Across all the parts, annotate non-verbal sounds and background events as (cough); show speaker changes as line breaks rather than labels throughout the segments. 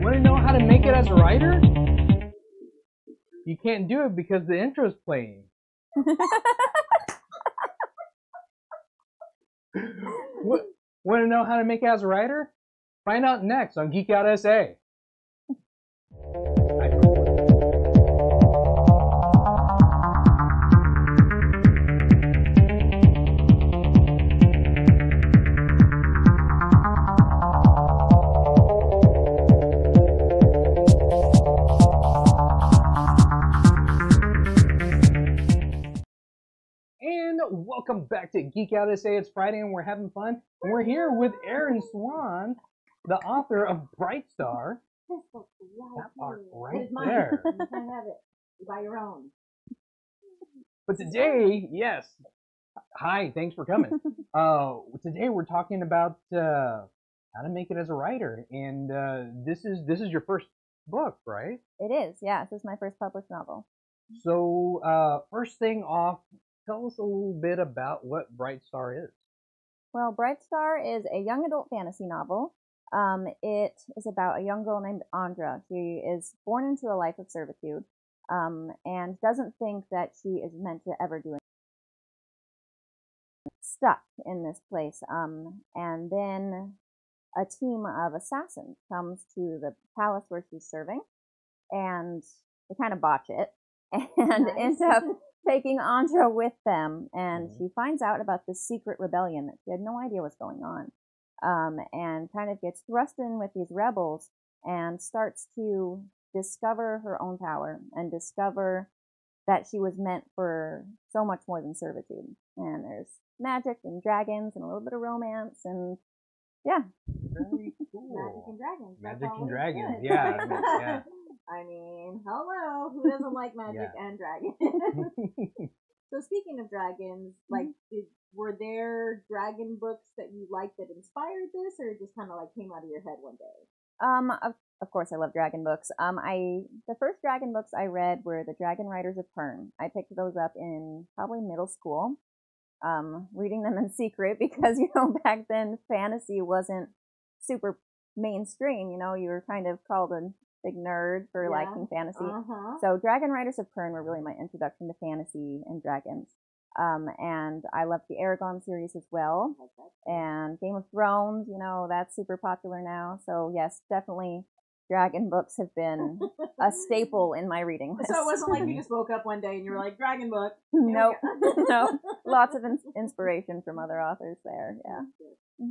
Want to know how to make it as a writer? You can't do it because the intro's playing. what, want to know how to make it as a writer? Find out next on Geek Out SA. Welcome back to Geek Out SA. It's Friday and we're having fun. And we're here with Erin Swan, the author of Bright Star.
This book's right
That part right
It's mine.
there.
You can't have it. Your own.
But today, yes. Hi, thanks for coming. (laughs) uh, today we're talking about uh, how to make it as a writer, and uh, this is this is your first book, right?
It is, yeah. This is my first published novel.
So uh, first thing off, tell us a little bit about what Bright Star is.
Well, Bright Star is a young adult fantasy novel. Um, it is about a young girl named Andra. She is born into a life of servitude um, and doesn't think that she is meant to ever do anything. Stuck in this place. Um, and then a team of assassins comes to the palace where she's serving and they kind of botch it (laughs) and
Nice.
end up taking Andra with them, and
Mhm.
she finds out about this secret rebellion that she had no idea was going on, um, and kind of gets thrust in with these rebels and starts to discover her own power and discover that she was meant for so much more than servitude. And there's magic and dragons and a little bit of romance and yeah,
Very (laughs)
Magic and dragons.
Magic and dragons, yeah, I (laughs) mean, yeah.
I mean, hello. Who doesn't like (laughs) magic and dragons? (laughs) (laughs) so speaking of dragons,
Mm-hmm.
like, did, were there dragon books that you liked that inspired this, or just kind of like came out of your head one day?
Um, of, of course, I love dragon books. Um, I the first dragon books I read were the Dragon Riders of Pern. I picked those up in probably middle school. Um, reading them in secret because you know back then fantasy wasn't super mainstream. You know, you were kind of called a big nerd for
Yeah.
liking fantasy.
Uh huh.
So Dragon Riders of Pern were really my introduction to fantasy and dragons. Um, and I loved the Eragon series as well and Game of Thrones, you know, that's super popular now. So yes, definitely dragon (laughs) books have been a staple in my reading list.
So it wasn't like you just woke up one day and you were like, dragon book.
nope, (laughs)
Here we go. (laughs)
no, lots of ins- inspiration from other authors there. Yeah.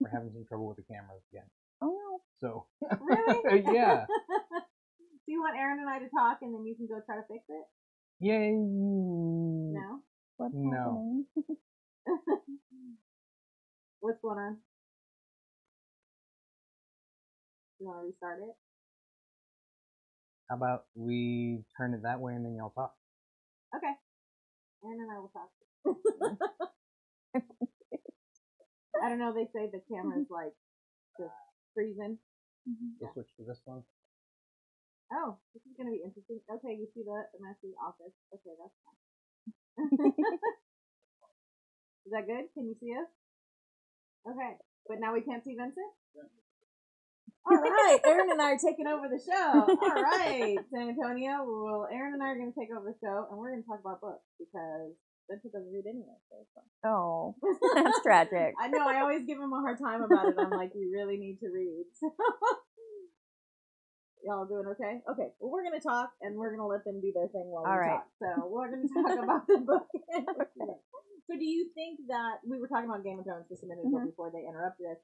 We're having some trouble with the cameras again.
Oh no.
So
Really? (laughs)
yeah. (laughs)
Do you want Erin and I to talk and then you can go try to fix it?
Yay.
No.
no, what's
No.
happening? (laughs)
What's going on? You want to restart it?
How about we turn it that way and then y'all talk?
Okay. Erin and I will talk. I don't know. They say the camera's like just freezing. Mm-hmm.
We'll switch to this one.
Oh, this is gonna be interesting. Okay, you see the, the messy office. Okay, that's fine. (laughs) is that good? Can you see us? Okay, but now we can't see Vincent. All right, Erin and I are taking over the show. All right, San Antonio. Well, Erin and I are going to take over the show, and we're going to talk about books because Vincent doesn't read anyway. So.
Oh, (laughs) that's tragic.
I know. I always give him a hard time about it. I'm like, you really need to read. (laughs) Y'all doing okay? Okay. Well, we're gonna talk, and we're gonna let them do their thing while
All
we
right.
talk. So we're gonna talk (laughs) about the book. so, do you think that we were talking about Game of Thrones just a minute ago
Mhm.
before they interrupted us?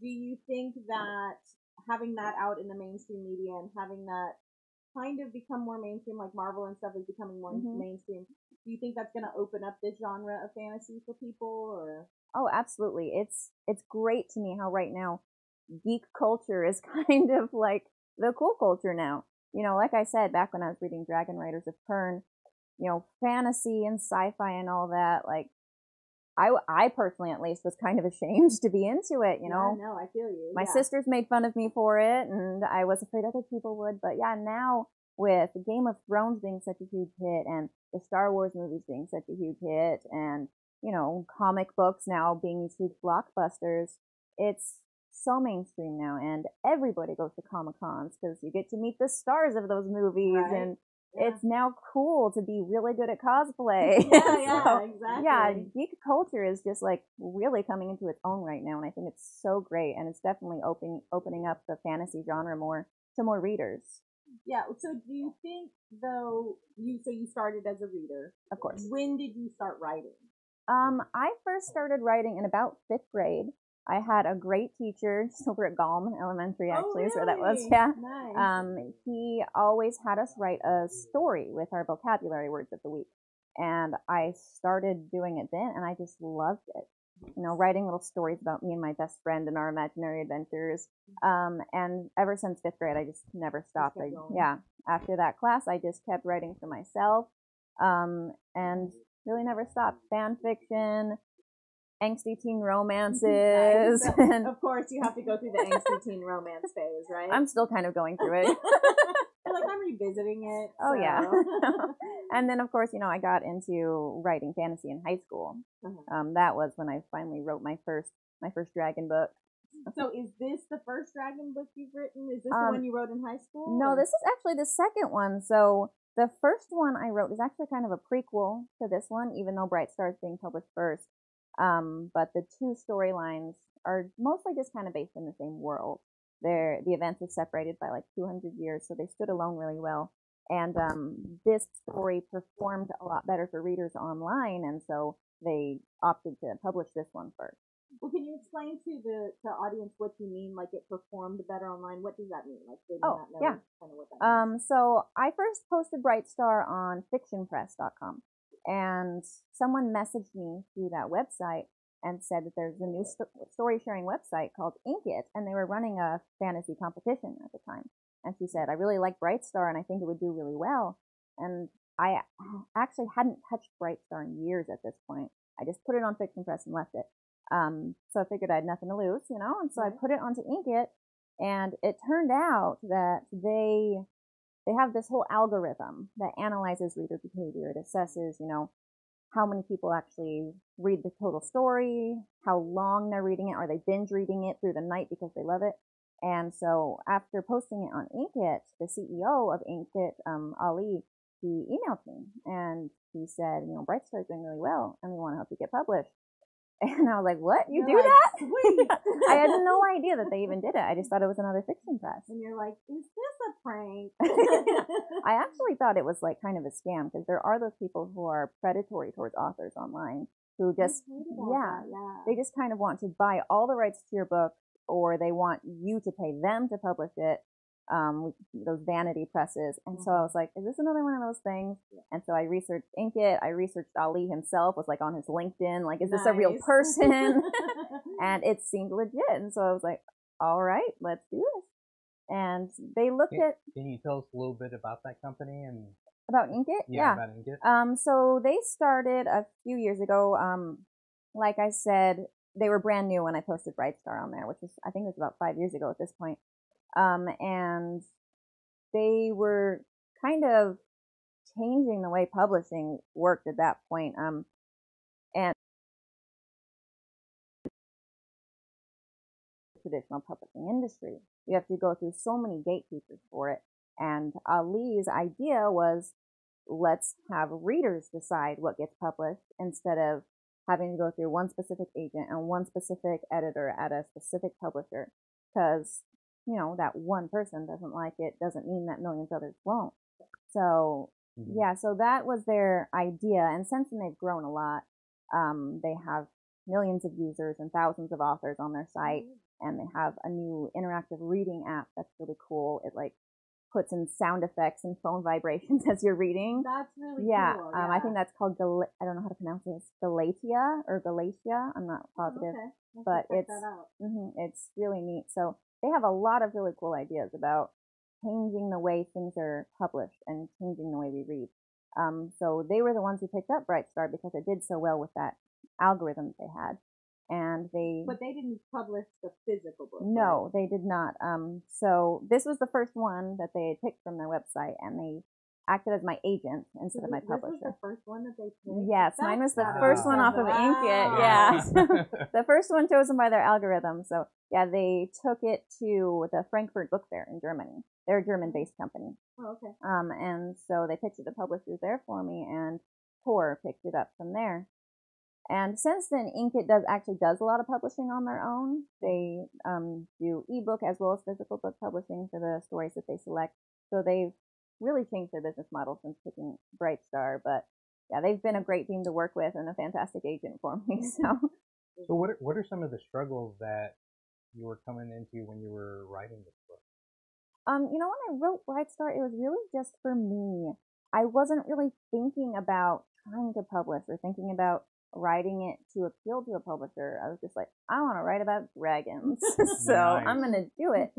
Do you think that having that out in the mainstream media and having that kind of become more mainstream, like Marvel and stuff is becoming more
Mhm.
mainstream? Do you think that's gonna open up this genre of fantasy for people, or
Oh, absolutely. It's it's great to me how right now geek culture is (laughs) kind of like the cool culture now. You know, like I said back when I was reading Dragon Riders of Pern, you know, fantasy and sci-fi and all that, like I I personally at least was kind of ashamed (laughs) to be into it, you know.
Yeah, no, I feel you.
My
yeah.
sisters made fun of me for it, and I was afraid other people would. But yeah, now with Game of Thrones being such a huge hit, and the Star Wars movies being such a huge hit, and you know, comic books now being these huge blockbusters, it's so mainstream now, and everybody goes to comic cons because you get to meet the stars of those movies,
Right.
and
Yeah.
it's now cool to be really good at (laughs) cosplay.
yeah, (laughs) yeah,
So,
exactly.
yeah, geek culture is just like really coming into its own right now, and I think it's so great, and it's definitely opening opening up the fantasy genre more to more readers,
Yeah. So do you think though you so you started as a reader?
of course.
When did you start writing?
Um, I first started writing in about fifth grade. I had a great teacher (laughs) just over at Galm Elementary, actually, is where that was.
Oh.
Yeah.
Nice.
Um, he always had us write a story with our vocabulary words of the week. And I started doing it then, and I just loved it. You know, writing little stories about me and my best friend and our imaginary adventures. Um, and ever since fifth grade, I just never stopped. I, yeah. After that class, I just kept writing for myself. Um, and really never stopped. Fan fiction, angsty teen (laughs) romances.
Nice.
and
of (laughs) course, you have to go through the angsty teen romance phase, right?
I'm still kind of going through it. (laughs)
like I'm revisiting it.
Oh, yeah. and then, of course, you know, I got into writing fantasy in high school.
Uh-huh.
Um, that was when I finally wrote my first my first dragon book.
So is this the first dragon book you've written? Is this the
Um,
one you wrote in high school?
No,
or-
this is actually the second one. So the first one I wrote is actually kind of a prequel to this one, even though Bright Star is being published first. Um, but the two storylines are mostly just kind of based in the same world. They're, the events are separated by like 200 years, so they stood alone really well. And um, this story performed a lot better for readers online, and so they opted to publish this one first.
Well, can you explain to the to audience what you mean? Like it performed better online. What does that mean? Like they do
Oh,
not know
yeah.
kind of what that means.
Um, so I first posted Bright Star on fictionpress.com, and someone messaged me through that website and said that there's a new sto- story sharing website called Inkitt, and they were running a fantasy competition at the time. And she said, I really like Bright Star, and I think it would do really well. And I (sighs) actually hadn't touched Bright Star in years at this point. I just put it on Fiction Press and left it. Um, so I figured I had nothing to lose, you know, and so I put it onto Inkitt, and it turned out that they they have this whole algorithm that analyzes reader behavior. It assesses, you know, how many people actually read the total story, how long they're reading it, are they binge reading it through the night because they love it. And so after posting it on Inkitt, the CEO of Inkitt, um, Ali, he emailed me and he said, you know, Bright Star's doing really well and we want to help you get published. And I was like, what? You
You're
do
like,
that? (laughs) I had no idea that they even did it. I just thought it was another fiction press.
and you're like, is this a prank? (laughs) (laughs)
I actually thought it was like kind of a scam because there are those people who are predatory towards authors online who just,
I heard about
yeah,
yeah.
they just kind of want to buy all the rights to your book or they want you to pay them to publish it. Um, those vanity presses. And so I was like, is this another one of those things? And so I researched Inkitt. I researched Ali himself was like on his LinkedIn. Like, is this a real person? (laughs) and (laughs) it seemed legit. And so I was like, all right, let's do this. And they looked
Yeah.
at
Can you tell us a little bit about that company and
about Inkitt.
yeah, about Inkitt?
Um, so they started a few years ago. Um, like I said, they were brand new when I posted Bright Star on there, which was I think it was about five years ago at this point. Um, and they were kind of changing the way publishing worked at that point. Um, and traditional publishing industry, you have to go through so many gatekeepers for it. And Ali's idea was let's have readers decide what gets published instead of having to go through one specific agent and one specific editor at a specific publisher because you know that one person doesn't like it doesn't mean that millions others won't so
Mhm.
yeah so that was their idea and since then they've grown a lot um, they have millions of users and thousands of authors on their site and they have a new interactive reading app that's really cool it like puts in sound effects and phone (laughs) vibrations as you're reading
That's really
yeah,
cool. Yeah.
Um, I think that's called Gal- I don't know how to pronounce this. Galatea or Galatea. I'm not positive.
Okay.
But it's-
that out.
hmm It's really neat. So they have a lot of really cool ideas about changing the way things are published and changing the way we read. Um, so they were the ones who picked up Bright Star because it did so well with that algorithm that they had, and they
But they didn't publish the physical book.
no, they did not. Um, so this was the first one that they had picked from their website, and they acted as my agent
So
instead of
thi-
my
This was
publisher.
the first one that they picked.
Yes, mine was the
That's
first one off of
awesome. Inkitt.
Yeah. (laughs) (laughs) the first one chosen by their algorithm. So yeah, they took it to the Frankfurt Book Fair in Germany. They're a German-based company.
Oh, okay.
Um, and so they pitched it to publishers there for me, and Tor picked it up from there. And since then, Inkitt does actually does a lot of publishing on their own. They um, do ebook as well as physical book publishing for the stories that they select. So they've really changed their business model since picking Bright Star. But yeah, they've been a great team to work with and a fantastic agent for me. (laughs) So
So what are, what are some of the struggles that you were coming into when you were writing this book?
Um, you know, when I wrote Bright Star, it was really just for me. I wasn't really thinking about trying to publish or thinking about writing it to appeal to a publisher. I was just like, I want to write about dragons, (laughs) so I'm gonna do it.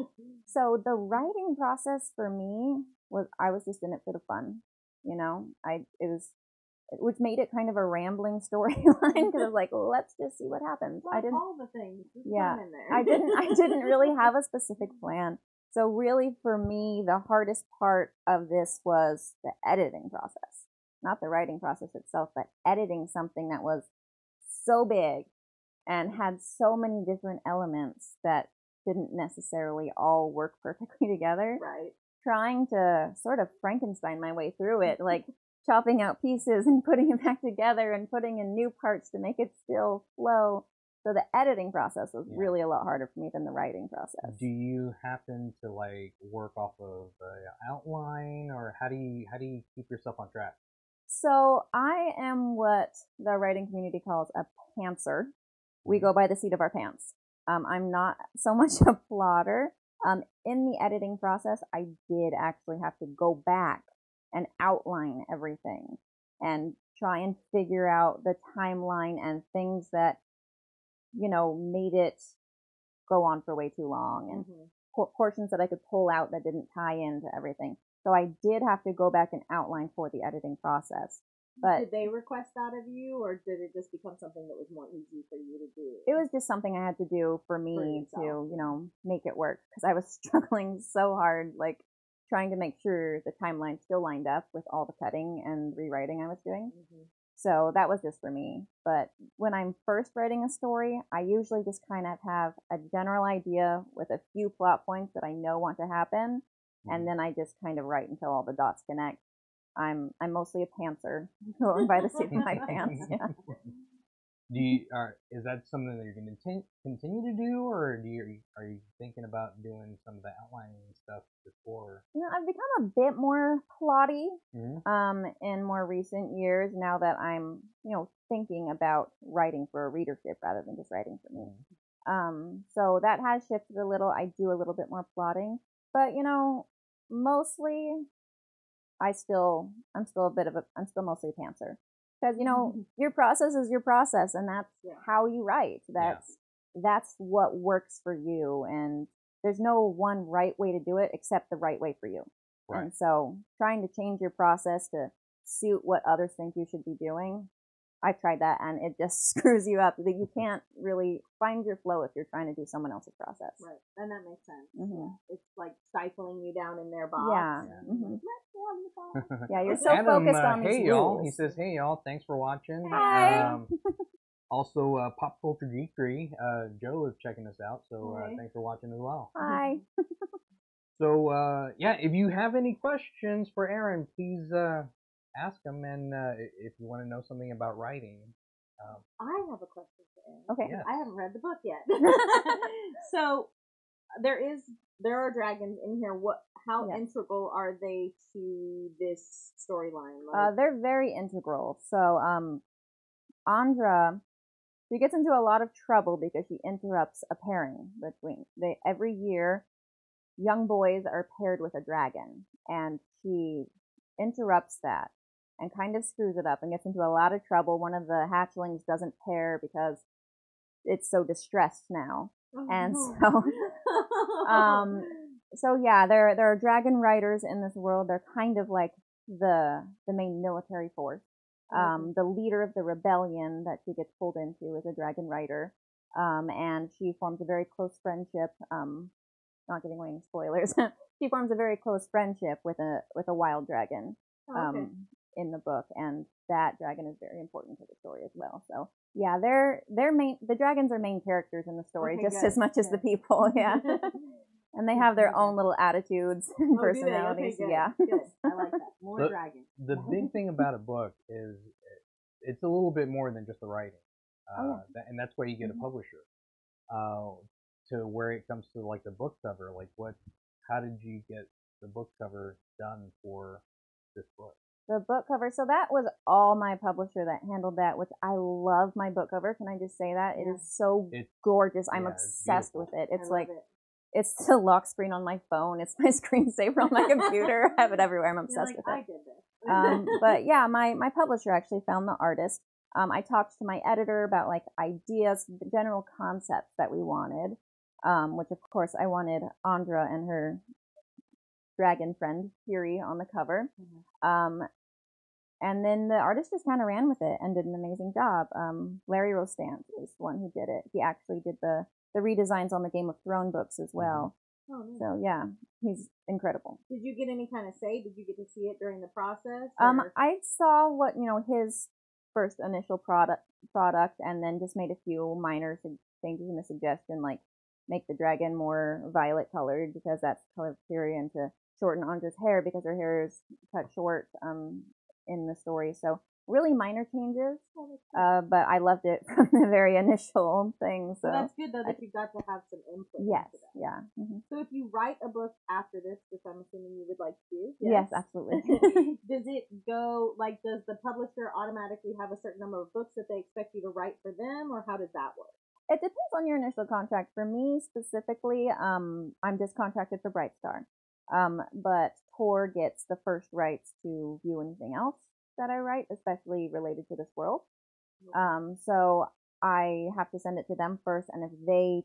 So the writing process for me was I was just in it for the fun, you know. I it was which made it kind of a rambling (laughs) storyline because I was like, let's just see what happens. I didn't
all the things.
Yeah,
in there.
I didn't I didn't really (laughs) have a specific plan. So really for me the hardest part of this was the editing process. Not the writing process itself, but editing something that was so big and had so many different elements that didn't necessarily all work perfectly (laughs) together.
Right.
Trying to sort of Frankenstein my way through it, like chopping out pieces (laughs) and putting it back together and putting in new parts to make it still flow. So the editing process was
Yeah.
really a lot harder for me than the writing process.
Do you happen to like work off of a outline, or how do you how do you keep yourself on track?
So I am what the writing community calls a pantser. We go by the seat of our pants. Um, I'm not so (laughs) much a plotter. Um, in the editing process, I did actually have to go back and outline everything and try and figure out the timeline and things that, you know, made it go on for way too long and
Mhm.
por- portions that I could pull out that didn't tie into everything. So I did have to go back and outline for the editing process. But
did they request that of you, or did it just become something that was more easy for you to do?
it was just something I had to do for me to, you know, make it work because I was (laughs) struggling so hard, like trying to make sure the timeline still lined up with all the cutting and rewriting I was doing.
Mhm.
So that was just for me. But when I'm first writing a story, I usually just kind of have a general idea with a few plot points that I know want to happen, and then I just kind of write until all the dots connect. I'm I'm mostly a pantser, (laughs) going by the seat of my pants. Yeah. (laughs)
Do you are is that something that you're going to continue to do, or do you are you thinking about doing some of the outlining stuff before?
You know, I've become a bit more plotty
Mhm.
um, in more recent years now that I'm, you know, thinking about writing for a readership rather than just writing for me. Um, so that has shifted a little. I do a little bit more plotting, but you know, mostly I still, I'm still a bit of a, I'm still mostly a pantser because you know mm-hmm. your process is your process, and that's
Yeah.
how you write. That's that's what works for you, and there's no one right way to do it except the right way for you.
Right.
And so trying to change your process to suit what others think you should be doing, I've tried that and it just (laughs) screws you up. That you can't really find your flow if you're trying to do someone else's process.
Right, and that makes sense.
Mhm.
It's like stifling you down in their box.
Yeah.
and like, "Let me have the box." (laughs)
Yeah, you're so
Adam,
focused
uh,
on these
hey y'all.
rules.
He says, "Hey y'all, thanks for watching."
Hi.
Um, also, uh, Pop Culture Geekery, uh, Joe is checking us out, so uh, thanks for watching as well.
Hi. (laughs)
So uh, yeah, if you have any questions for Erin, please uh, ask them, And uh, if you want to know something about writing, um,
I have a question for Erin.
Okay.
Yes.
I haven't read the book yet. (laughs) so there is there are dragons in here. What how
Yes.
integral are they to this storyline?
Uh, they're very integral. So, um, Andra, she gets into a lot of trouble because she interrupts a pairing between they every year. Young boys are paired with a dragon, and she interrupts that and kind of screws it up and gets into a lot of trouble. One of the hatchlings doesn't pair because it's so distressed now, and so (laughs) um, so yeah, there there are dragon riders in this world. They're kind of like the the main military force. Um, the leader of the rebellion that she gets pulled into is a dragon rider, um, and she forms a very close friendship. Um, not giving away any spoilers. (laughs) she forms a very close friendship with a with a wild dragon,
Oh, okay.
In the book, and that dragon is very important to the story as well. So yeah, they're they're main the dragons are main characters in the story
Okay,
just
good,
as much as the people. (laughs) Yeah, (laughs) and they have their own little attitudes and
Oh,
personalities.
Okay, good,
yeah,
good. I like that. (laughs) More
The-
dragons.
the big thing about a book is it's a little bit more than just the writing, uh,
Oh, yeah.
that, and that's why you get
Mhm.
a publisher. Uh, to where it comes to like the book cover, like what, how did you get the book cover done for this book?
The book cover. So that was all my publisher that handled that, which I love my book cover. Can I just say that it is so
It's
gorgeous. I'm
yeah,
obsessed with it. It's like
it.
it's the lock screen on my phone. It's my (laughs) screensaver on my computer. I have it everywhere. I'm (laughs) obsessed
like,
with it.
I did this. (laughs)
um, but yeah, my my publisher actually found the artist. Um, I talked to my editor about like ideas, the general concepts that we wanted, um, which of course I wanted Andra and her dragon friend Fury on the cover.
Mhm.
Um, and then the artist just kind of ran with it and did an amazing job. Um, Larry Rostant is the one who did it. He actually did the the redesigns on the Game of Thrones books as well.
Oh, nice.
So yeah, he's incredible.
Did you get any kind of say? Did you get to see it during the process?
Um, I saw what you know his first initial product product, and then just made a few minor changes in the suggestion, like make the dragon more violet colored because that's the color of Fury, and to shorten Andra's hair because her hair is cut short um in the story. So really minor changes,
Oh,
uh, but I loved it (laughs) from the very initial thing. So
so that's good though that you got to have some input.
yes, yeah, hmm
So if you write a book after this, which I'm assuming you would like to do,
yes, absolutely. (laughs)
does it go like does the publisher automatically have a certain number of books that they expect you to write for them, or how does that work?
It depends on your initial contract. For me specifically, um, I'm just contracted for Bright Star. Um, but Tor gets the first rights to view anything else that I write, especially related to this world. Um, so I have to send it to them first, and if they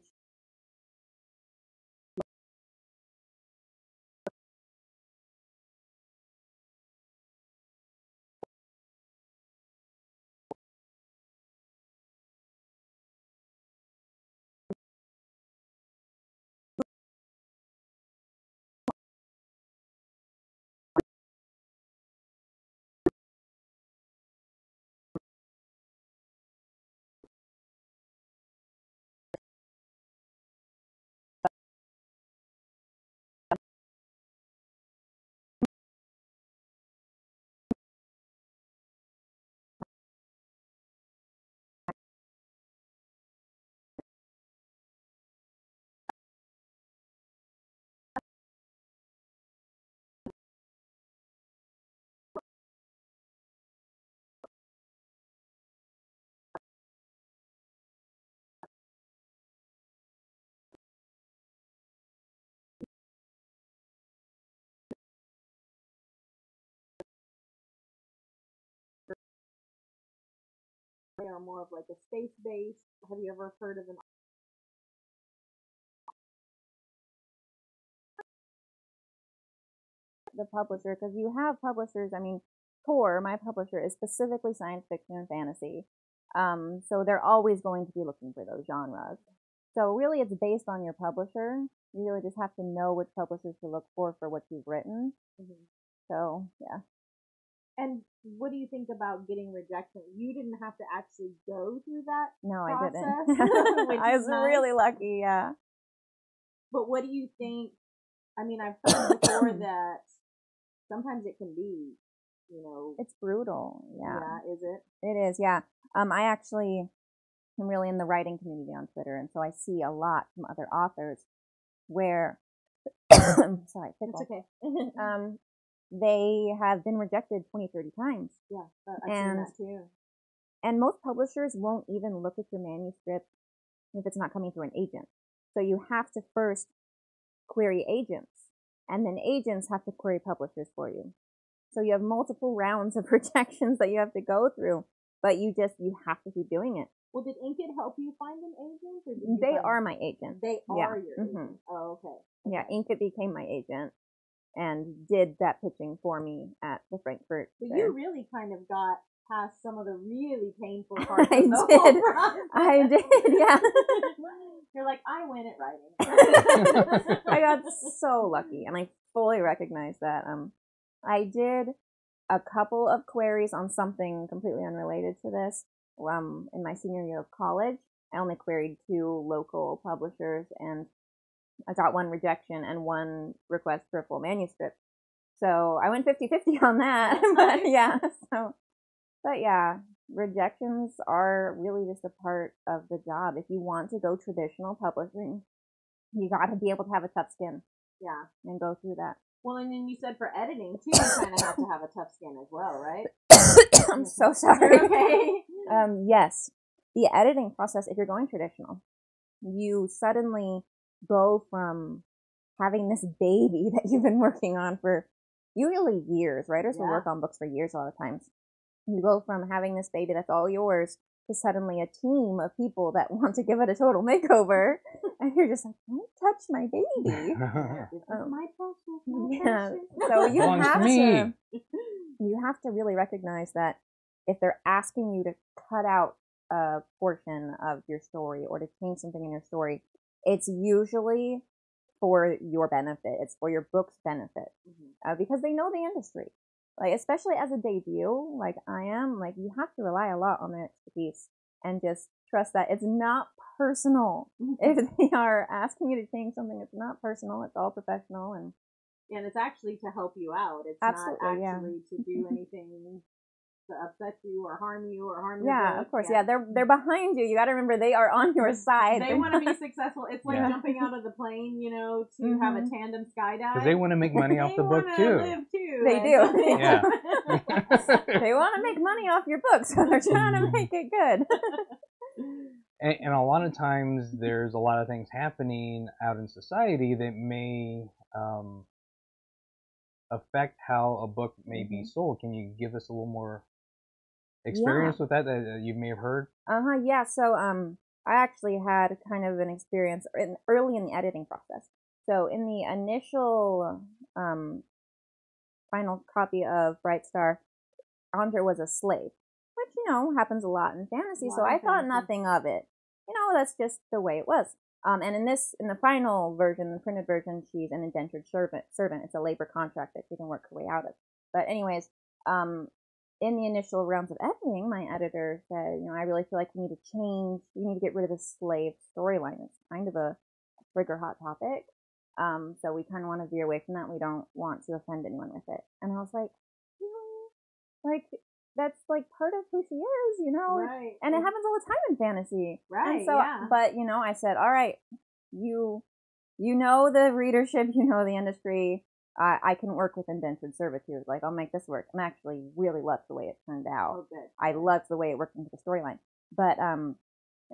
They are more of like a space based. Have you ever heard of an
the publisher, because you have publishers. I mean, Tor, my publisher, is specifically science fiction and fantasy. Um, so they're always going to be looking for those genres. So really, it's based on your publisher. You really just have to know which publishers to look for for what you've written. So yeah,
And what do you think about getting rejection? You didn't have to actually go through that,
no, I didn't. (laughs) (laughs) I was
nice.
really lucky. Yeah.
but what do you think? I mean, I've heard before (coughs) that sometimes it can be, you know,
It's brutal. Yeah.
yeah, is it?
It is, yeah. Um, I actually am really in the writing community on Twitter, and so I see a lot from other authors where, (coughs) I'm sorry,
It's
pickle.
okay. (laughs)
Um, they have been rejected 20, 30 times,
yeah, I've seen
and-
that too.
and most publishers won't even look at your manuscript if it's not coming through an agent. So you have to first query agents, and then agents have to query publishers for you. So you have multiple (laughs) rounds of (laughs) rejections that you have to go through, but you just you have to keep doing it.
Well, did Inkitt help you find an agent? Or did
They are my agent.
They
Yeah.
are your
Mhm.
agent. Oh, okay.
Yeah, Inkitt became my agent and did that pitching for me at the Frankfurt.
But
Fair.
you really kind of got past some of the really painful (laughs) parts.
I
of the
did. I did, yeah. (laughs)
You're like, I win at writing. (laughs)
I got so lucky, and I fully recognize that. Um, I did a couple of queries on something completely unrelated to this. Um, in my senior year of college, I only queried two local publishers, and I got one rejection and one request for a full manuscript. So I went 50-50 on that. (laughs) but yeah, so but yeah, rejections are really just a part of the job. If you want to go traditional publishing, you got to be able to have a tough skin
Yeah.
and go through that.
Well, and then you said for editing too, you kind of have to have a tough skin as well, right? (coughs)
I'm so sorry.
You're okay. (laughs)
Um, yes, the editing process, if you're going traditional, you suddenly go from having this baby (laughs) that you've been working on for usually years. Writers will work on books for years a lot of times. You go from having this baby that's all yours to suddenly a team of people that (laughs) want to give it a total makeover, (laughs) and you're just like, don't touch my baby. Oh.
my precious, my
Yeah. So you have
me.
to you have to really recognize that if they're asking you to cut out a portion of your story or to change something in your story, it's usually for your benefit. It's for your book's benefit
Mhm.
uh, because they know the industry. Like especially as a debut, like I am, like you have to rely a lot on their expertise and just trust that it's not personal. if (laughs) they are asking you to change something, it's not personal. It's all professional and
And it's actually to help you out. It's
Absolutely,
not
yeah.
actually to do (laughs) anything to upset you or harm you or harm your
yeah,
book.
of course. Yeah. they're they're behind you. You got to remember they are on your side.
They want to be (laughs) successful. It's like
Yeah.
jumping out of the plane, you know, to have a
Mhm.
tandem skydive.
Because they want to make money off the book too.
Live too.
They
and
do. (laughs)
Yeah. (laughs)
they want to make money off your book, so they're trying to make it good.
and, and a lot of times there's a lot of things happening out in society that may um, affect how a book may be sold. Can you give us a little more experience with that that uh, you may have heard?
Uh huh. Yeah. So um, I actually had kind of an experience in, early in the editing process. So in the initial um, final copy of Bright Star, Andra was a slave, which you know happens a lot in fantasy.
Lot
So
in
I thought nothing of it. You know, that's just the way it was. Um, and in this, in the final version, the printed version, she's an indentured servant. Servant. It's a labor contract that she can work her way out of. But anyways, um, in the initial rounds of editing, my editor said, you know, I really feel like we need to change, we need to get rid of the slave storyline. It's kind of a trigger hot topic. Um, so we kind of want to veer away from that. We don't want to offend anyone with it. And I was like, "No, like, that's like part of who she is, you know?
Right.
And it happens all the time in fantasy.
Right,
And so,
yeah.
but you know, I said, all right, you, you know the readership, (laughs) you know the industry. I, I can work with indentured servitude. Like, I'll make this work. And I actually really loved the way it turned out.
Oh.
I loved the way it worked into the storyline. But um,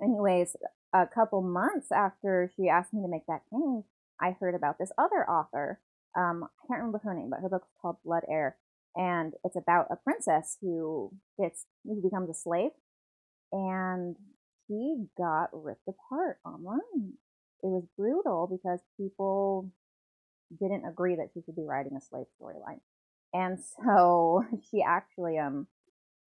anyways, a couple months after she asked me to make that change, I heard about this other author. Um, I can't remember her name, but her book's called Blood Heir, and it's about a princess who gets who becomes a slave, and she got ripped apart online. It was brutal because people didn't agree that she should be writing a slave storyline, and so (laughs) she actually um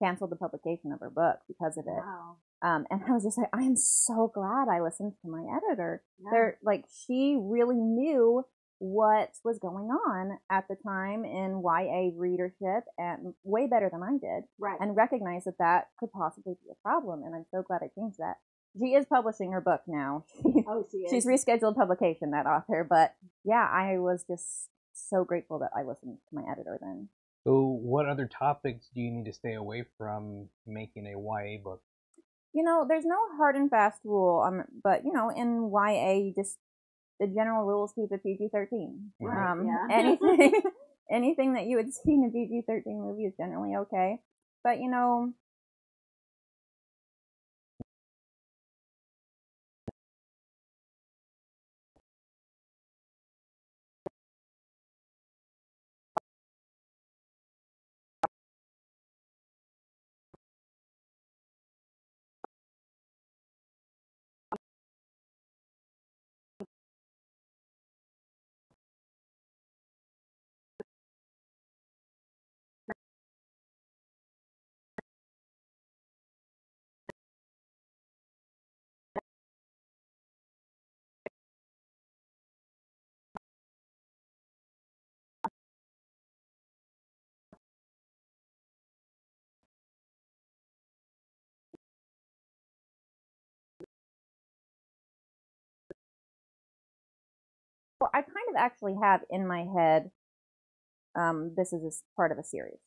canceled the publication of her book because of it.
Wow.
Um, and I was just like, I am so glad I listened to my editor.
Yeah.
They're like, she really knew what was going on at the time in YA readership and way better than I did
Right.
and recognized that that could possibly be a problem. And I'm so glad I changed that. She is publishing her book now. (laughs)
oh, she is.
She's rescheduled publication, that author. But yeah, I was just so grateful that I listened to my editor then.
So, what other topics do you need to stay away from making a YA book?
you know, there's no hard and fast rule, um, but you know, in YA, just the general rules keep it PG-13.
Right,
um,
yeah. (laughs)
anything, (laughs) anything that you would see in a PG-13 movie is generally okay. But you know, Well, I kind of actually have in my head, um, this is a part of a series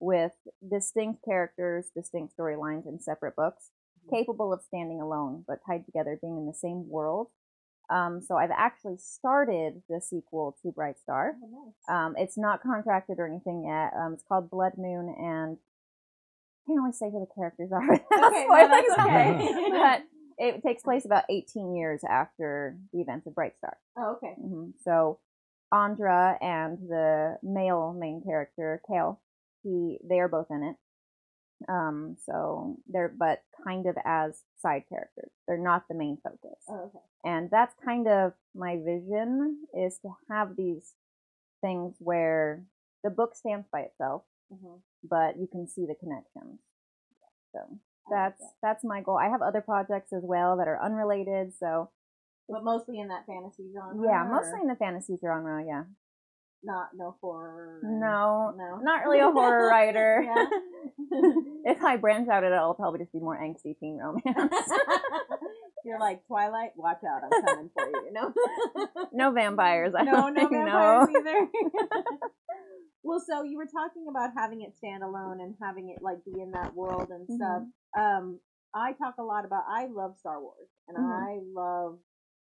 with distinct characters, distinct storylines and separate books, capable of standing alone but tied together, being in the same world. Um, so I've actually started the sequel to Bright Star.
Oh, nice.
Um, it's not contracted or anything yet. Um, it's called Blood Moon, and I can't really say who the characters are. (laughs)
Okay, no, that's okay. (laughs)
but it takes place about 18 years after the events of Bright Star.
oh, okay.
hmm So Andra and the male main character, Kale, he they are both in it. Um, so they're but kind of as side characters. They're not the main focus.
Oh, okay.
And that's kind of my vision is to have these things where the book stands by itself,
Mhm.
but you can see the connections. So that's
that.
that's my goal. I have other projects as well that are unrelated. So
But mostly in that fantasy genre.
yeah,
or
mostly in the fantasy genre. Yeah.
not no horror. or-
No,
No?
not really a horror writer. (laughs) (laughs) If I branch out at all, it'll probably just be more angsty teen romance. (laughs)
You're like Twilight. Watch out! I'm coming for you. No,
no vampires. I
no,
don't
no vampires
no.
either. Well, so you were talking about having it stand alone and having it like be in that world and stuff.
Mm-hmm.
Um, I talk a lot about. I love Star Wars, and
Mhm.
I love.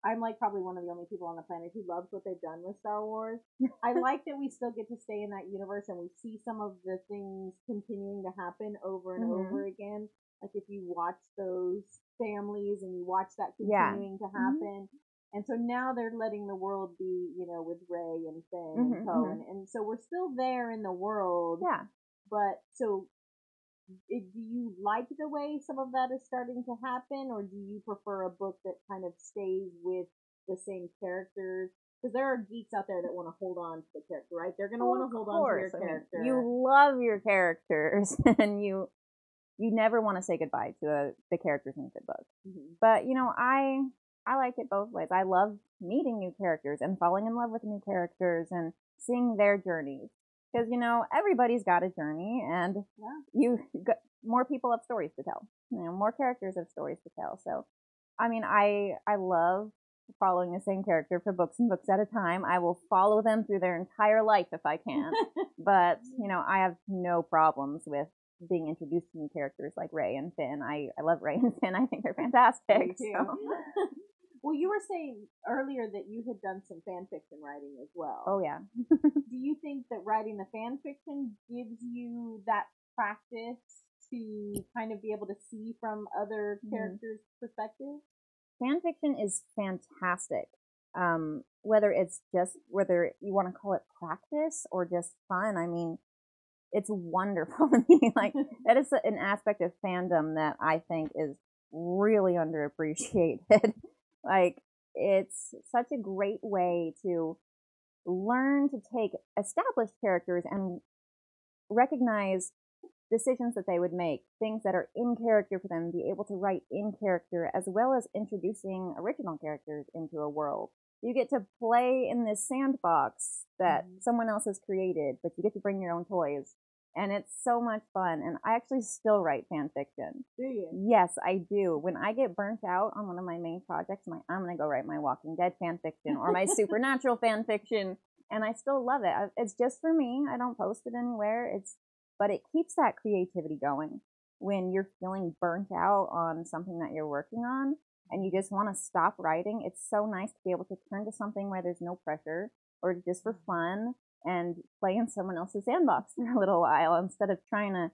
I'm like probably one of the only people on the planet who loves what they've done with Star Wars. I (laughs) like that we still get to stay in that universe and we see some of the things continuing to happen over and
Mhm.
over again. Like if you watch those families and you watch that
Yeah.
continuing to
Mhm.
happen. And so now they're letting the world be, you know, with Rey and Finn
Mhm,
and Poe, and, and so we're still there in the world.
Yeah.
But so, it, do you like the way some of that is starting to happen, or do you prefer a book that kind of stays with the same characters? Because there are geeks out there that want to hold on to the character, right? They're going to want to hold on to your
course. I mean,
character.
you love your characters, (laughs) and you you never want to say goodbye to a, the characters in a good book.
Mhm.
But you know, I I like it both ways. I love meeting new characters and falling in love with new characters and seeing their journeys. Because you know, everybody's got a journey, and
Yeah.
you got more people have stories to tell. You know, more characters have stories to tell. So, I mean, I I love following the same character for books and books at a time. I will follow them through their entire life if I can. (laughs) but you know, I have no problems with being introduced to new characters like Rey and Finn. I I love Rey and Finn. I think they're (laughs) fantastic. So- (laughs)
well, you were saying earlier that you had done some fan fiction writing as well.
Oh yeah. (laughs)
do you think that writing the fan fiction gives you that practice to kind of be able to see from other
Mhm.
characters' perspectives?
fan fiction is fantastic. Um, whether it's just whether you want to call it practice or just fun, I mean, it's wonderful (laughs) to me. Like (laughs) that is an aspect of fandom that I think is really underappreciated. Like it's such a great way to learn to take established characters and recognize decisions that they would make, things that are in character for them, be able to write in character, as well as introducing original characters into a world. You get to play in this sandbox that
Mhm.
someone else has created, but you get to bring your own toys. And it's so much fun. And I actually still write fan fiction.
Do you?
Yes, I do. When I get burnt out on one of my main projects, I'm like, I'm going to go write my Walking Dead fan fiction or my (laughs) Supernatural fan fiction. And I still love it. It's just for me. I don't post it anywhere. It's, but it keeps that creativity going when you're feeling burnt out on something that you're working on and you just want to stop writing. It's so nice to be able to turn to something where there's no pressure or just for mm-hmm. fun and play in someone else's sandbox (laughs) for a little while instead of trying to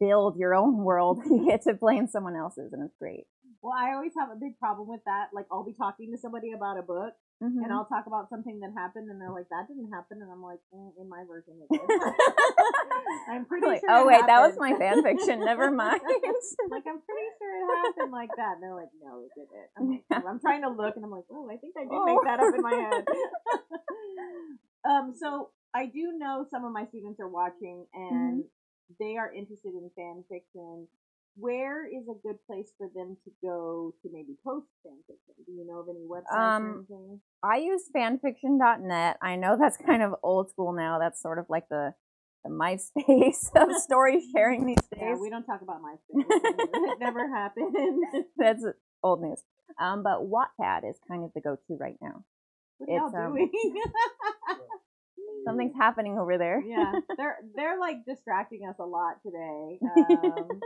build your own world. (laughs) you get to play in someone else's, and it's great.
Well, I always have a big problem with that. Like, I'll be talking to somebody about a book,
Mhm.
and I'll talk about something that happened, and they're like, "That didn't happen," and I'm like, mm, "In my version, it did." (laughs) I'm pretty
like,
sure.
oh
it
wait, that was my fan fiction. Never mind.
like, I'm pretty sure it happened like that. And they're like, no, it didn't. I'm, like. I'm trying to look, and I'm like, oh, I think I did
Oh.
make that up in my head. Um, so I do know some of my students are watching, and
Mm-hmm.
they are interested in fan fiction. Where is a good place for them to go to maybe post fan fiction? Do you know of any websites or
Um,
anything?
I use fanfiction.net. I know that's kind of old school now. That's sort of like the the MySpace (laughs) of story sharing these days.
Yeah, we don't talk about MySpace. it (laughs) never happened.
that's old news. Um, but Wattpad is kind of the go-to right now.
What are y'all
It's, um,
doing? (laughs)
Something's happening over there.
yeah, (laughs) they're they're like distracting us a lot today. (laughs) Um,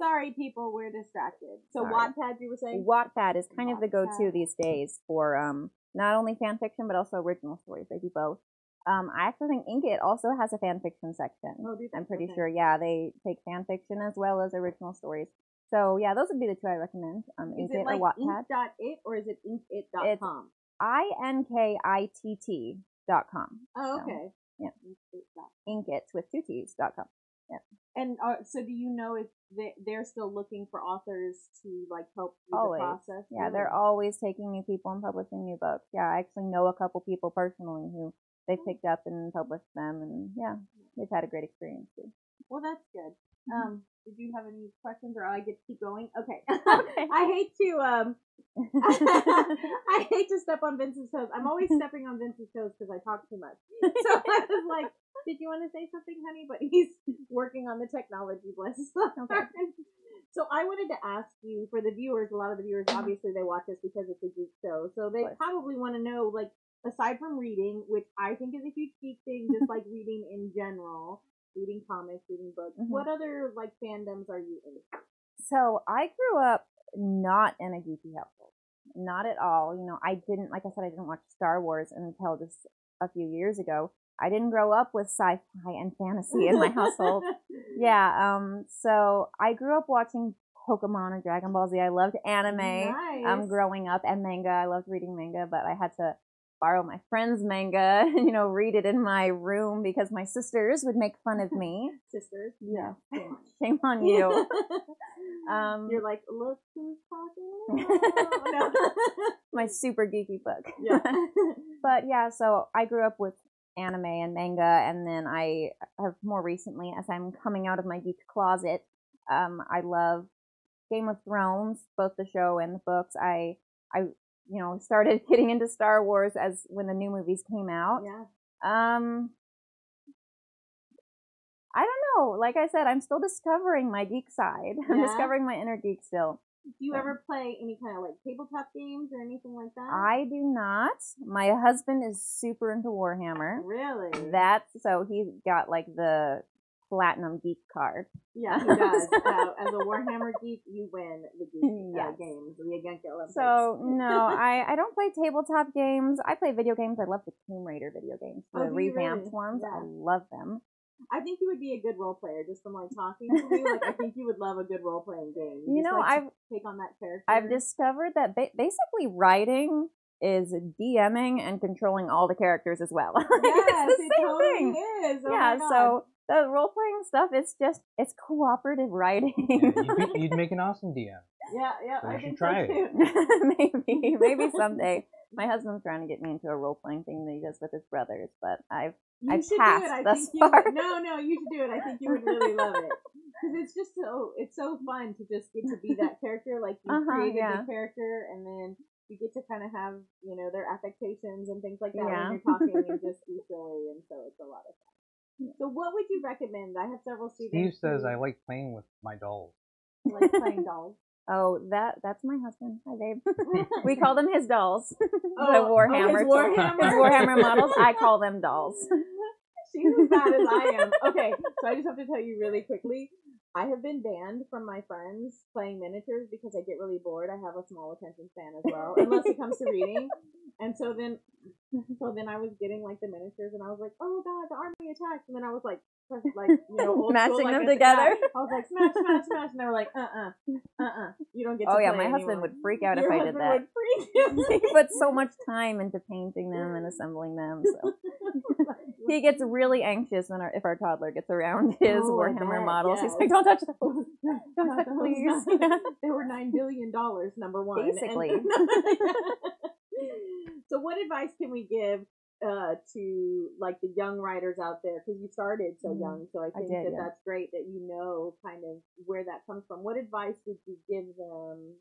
sorry, people, we're distracted. So
Sorry.
Wattpad, you were saying?
Wattpad is kind of the go-to these days for um, not only fan fiction but also original stories. They do both. Um, I actually think Inkitt also has a fan fiction section.
Oh?
I'm pretty
Okay.
sure. Yeah, they take fan fiction as well as original stories. So yeah, those would be the two I recommend. Um,
Is
Inkitt
it like
or Wattpad.
ink.it or is it inkitt.com?
I N K I T T dot com.
Oh,
so,
okay.
yeah.
Inkitt.com.
Inkitt with two T's dot com. Yeah.
And uh, so, do you know if they, they're still looking for authors to like help through
Always.
the process?
Yeah, they're always taking new people and publishing new books. Yeah, I actually know a couple people personally who they
Oh.
picked up and published them, and yeah, they've had a great experience too.
Well, that's good.
Mm-hmm.
Um, did you have any questions, or I get to keep going? Okay.
Okay. (laughs) (laughs)
I hate to um, (laughs) I hate to step on Vince's toes. I'm always stepping on Vince's toes because I talk too much. So I was like, "Did you want to say something, honey?" But he's working on the technology. Bless his heart. So I wanted to ask you, for the viewers, a lot of the viewers obviously they watch us because it's a geek show, so they probably want to know, like, aside from reading, which I think is a huge geek thing, just like reading in general, reading comics, reading books.
Mhm.
What other like fandoms are you in?
So I grew up not in a geeky household, not at all. You know, I didn't, like I said, I didn't watch Star Wars until just a few years ago. I didn't grow up with sci-fi and fantasy in my household. (laughs) Yeah, um, so I grew up watching Pokemon and Dragon Ball Z. I loved anime.
Nice.
Um, growing up and manga. I loved reading manga, but I had to borrow my friend's manga (laughs) and you know read it in my room because my sisters would make fun of me. (laughs)
Sisters.
Yeah.
On.
Shame on you. (laughs) Um,
You're like, look who's talking. No.
my super geeky book.
yeah.
but yeah, so I grew up with anime and manga, and then I have more recently, as I'm coming out of my geek closet, um, I love Game of Thrones, both the show and the books. I, I, you know, started (laughs) getting into Star Wars as when the new movies came out.
yeah.
Um, I don't know. Like I said, I'm still discovering my geek side. (laughs) I'm discovering my inner geek still.
Do you
Yeah.
ever play any kind of like tabletop games or anything like that?
I do not. My husband is super into Warhammer.
really.
That's so he got like the platinum geek card.
yeah, he does. (laughs) uh, as a Warhammer geek, you win the geek uh, games, the Yagenka Olympics.
So no, I I don't play tabletop games. I play video games. I love the Tomb Raider video games,
Oh,
the
you
revamped
really?
ones.
Yeah.
I love them.
I think you would be a good role player just from like talking to you. Like I think you would love a good role playing game.
You
just,
know,
like,
I've
take on that character.
I've discovered that ba- basically writing is DMing and controlling all the characters as well. (laughs)
Yes,
it's the
it
same
totally
thing.
is. Oh
yeah, so the role playing stuff is just it's cooperative writing.
Yeah, you'd, be, (laughs) you'd make an awesome DM.
yeah, yeah,
So
I
should try
so
it. (laughs) (laughs)
maybe, maybe someday. My husband's trying to get me into a role playing thing that he does with his brothers, but I've
You
I've
should
passed
do it. I
thus
think you
far.
would, no, no, you should do it. I think you would really love it because it's just so it's so fun to just get to be that character. Like you
Uh-huh,
created
yeah.
the character, and then you get to kind of have you know their affectations and things like that
Yeah.
when you're talking and just be silly, and so it's a lot of fun. So, what would you recommend? I have several students.
Steve says I like playing with my dolls.
like playing (laughs) dolls.
oh that that's my husband. Hi babe. (laughs) we call them his dolls.
Oh, (laughs)
the
oh,
Warhammer
his Warhammer.
his Warhammer models. I call them dolls.
She's as bad as I am. Okay, so I just have to tell you really quickly. I have been banned from my friends playing miniatures because I get really bored. I have a small attention span as well, unless it comes to reading. And so then, so then I was getting like the miniatures, and I was like, "Oh God, the army attacked!" And then I was like, like you know, (laughs) old school, like
them
I said, yeah.
together.
I was like, "Smash, smash, smash!" And they were like, "Uh, uh, uh, uh, you don't get." to
Oh yeah, my husband would freak out if I did that.
Would freak (laughs)
he put so much time into painting them and assembling them. So (laughs) he gets really anxious when our if our toddler gets around his
Oh,
Warhammer
bet,
models. He's like, "Don't touch them."
Don't
touch please. Yeah.
they were nine billion dollars, number one. and-
Basically. (laughs)
so, what advice can we give uh, to like the young writers out there? Because you started so
Mm,
young, so I think
did,
that
yeah.
that's great that you know kind of where that comes from. What advice would you give them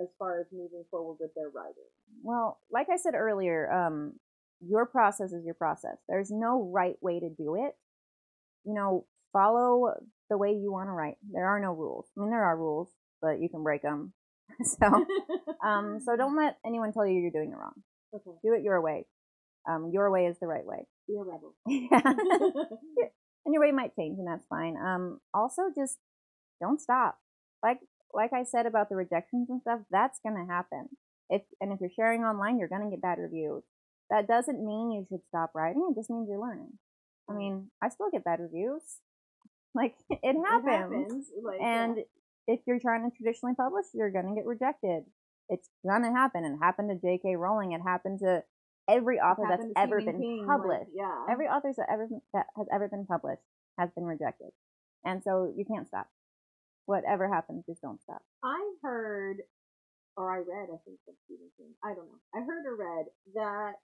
as far as moving forward with their writing?
Well, like I said earlier, um, your process is your process. There's no right way to do it. You know, follow the way you want to write. There are no rules. I mean, there are rules, but you can break them. (laughs) so, (laughs) um, so don't let anyone tell you you're doing it wrong.
Okay.
Do it your way. Um, your way is the right way.
Be a rebel. (laughs)
Yeah. and your way might change, and that's fine. Um, also, just don't stop. Like like I said about the rejections and stuff, that's gonna happen. If and if you're sharing online, you're gonna get bad reviews. That doesn't mean you should stop writing. It just means you're learning. I mean, I still get bad reviews. Like it happens.
It happens. Like,
And if you're trying to traditionally publish, you're gonna get rejected. It's gonna happen. It happened to J.K. Rowling. It happened to every author that's ever been
King, like,
published.
yeah.
Every author that ever that has ever been published has been rejected, and so you can't stop. Whatever happens, just don't stop.
I heard, or I read, I think from Stephen King. I don't know. I heard or read that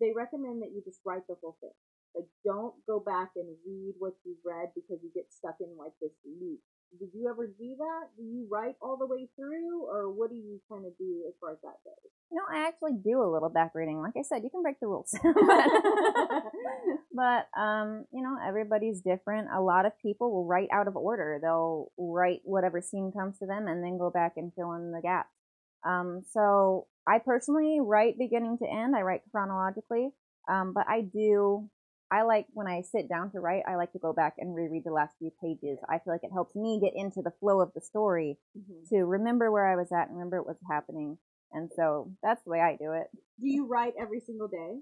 they recommend that you just write the whole thing. Like, don't go back and read what you've read because you get stuck in like this loop. Did you ever do that? Do you write all the way through, or what do you kind of do as far as that goes?
You know, I actually do a little back reading. Like I said, you can break the rules. (laughs) (laughs) but um, you know, everybody's different. A lot of people will write out of order. They'll write whatever scene comes to them and then go back and fill in the gaps. Um, so I personally write beginning to end. I write chronologically. Um, but I do I like when I sit down to write, I like to go back and reread the last few pages. I feel like it helps me get into the flow of the story
Mhm.
to remember where I was at and remember what's happening. And so that's the way I do it.
Do you write every single day?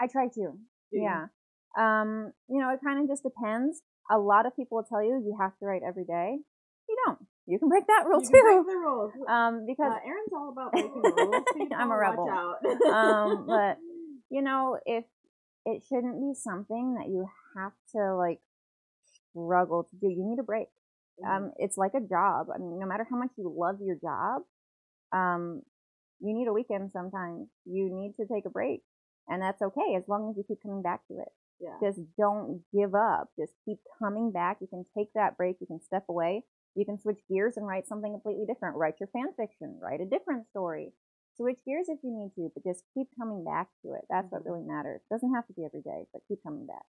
I try to. Yeah. Um, you know, it kind of just depends. A lot of people will tell you you have to write every day. You don't. You can break that rule
You
too.
break the rules. (laughs)
um, because
Uh, Erin's all about breaking rules. (laughs)
I'm a
watch
rebel.
out.
um, but (laughs) you know, if it shouldn't be something that you have to like struggle to do, you need a break.
Mm-hmm.
Um, it's like a job. I mean, no matter how much you love your job, um, you need a weekend sometimes. You need to take a break, and that's okay as long as you keep coming back to it.
yeah.
Just don't give up. Just keep coming back. You can take that break. You can step away. You can switch gears and write something completely different. Write your fan fiction. Write a different story. Switch gears if you need to, but just keep coming back to it. That's what
Mhm.
really matters. Doesn't have to be every day, but keep coming back.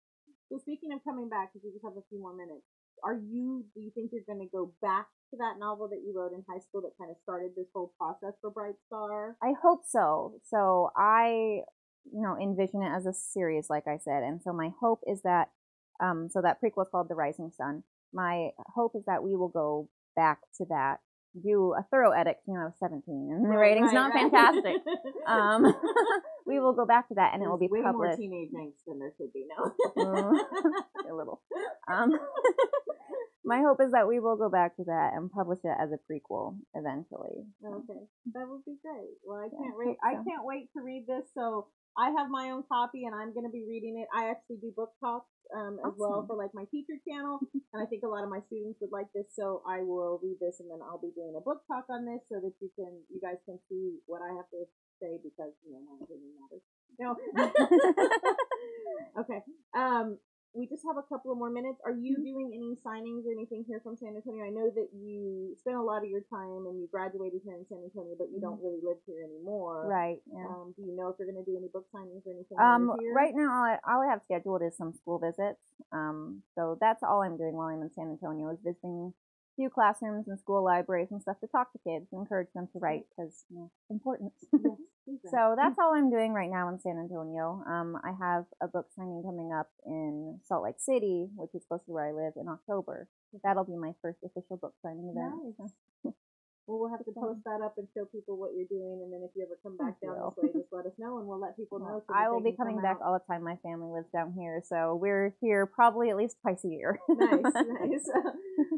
So speaking of coming back, because we just have a few more minutes, are you? Do you think you're going to go back to that novel that you wrote in high school that kind of started this whole process for Bright Star?
I hope so. So I, you know, envision it as a series, like I said, and so my hope is that, um, so that prequel is called The Rising Sun. My hope is that we will go back to that, do a thorough edit. You know, I was 17, and the
Right,
rating's
right,
not
right.
fantastic. (laughs) Um, (laughs) we will go back to that, and it will be
way
published.
more teenage angst than there should be now.
Mm, (laughs) a little. Um, my hope is that we will go back to that and publish it as a prequel eventually.
Okay, that would be great. Well, I can't
I
wait. I
so.
can't wait to read this. So I have my own copy, and I'm going to be reading it. I actually do book talks um, as well for like my teacher channel, and I think a lot of my students would like this. So I will read this, and then I'll be doing a book talk on this, so that you can, you guys can see what I have to say because you know my opinion matters. No. (laughs) (laughs) okay. Um, we just have a couple of more minutes. Are you
Mm-hmm.
doing any signings or anything here from San Antonio? I know that you spent a lot of your time and you graduated here in San Antonio, but you don't really live here anymore.
Mm-hmm. Right. Yeah.
Um, do you know if you're going to do any book signings or anything?
Um,
here?
right now, all I, all I have scheduled is some school visits. Um, so that's all I'm doing while I'm in San Antonio is visiting few classrooms and school libraries and stuff to talk to kids and encourage them to write because you know, it's important.
Yes, (laughs)
so that's (laughs) all I'm doing right now in San Antonio. Um, I have a book signing coming up in Salt Lake City, which is close to where I live, in October. That'll be my first official book signing event.
Nice. (laughs) Well, we'll have to post that up and show people what you're doing, and then if you ever come back down this way, just let us know, and we'll let people know. So
I will be coming back
out.
all the time. My family lives down here, so we're here probably at least twice a year.
nice, nice.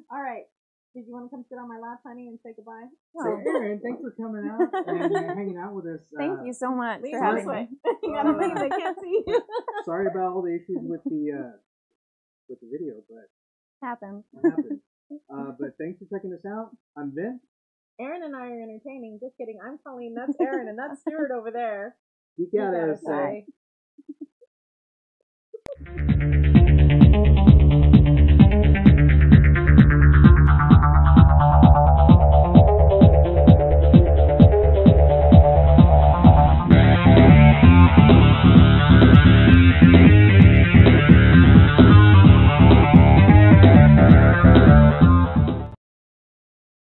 all right. Did you want to come sit on my lap, honey, and say goodbye?
So, Erin, thanks for coming out (laughs) and uh, hanging out with us.
Thank
Uh,
you so much
Leave
for having
way.
me. (laughs)
you gotta leave. They can't see you. (laughs)
Sorry about all the issues with the uh, with the video, but
Happens.
it happened. uh, but thanks for checking us out. I'm Vince.
Erin and I are entertaining. Just kidding. I'm Colleen. That's Erin, and that's Stuart over there.
Geek
You gotta
say.
say.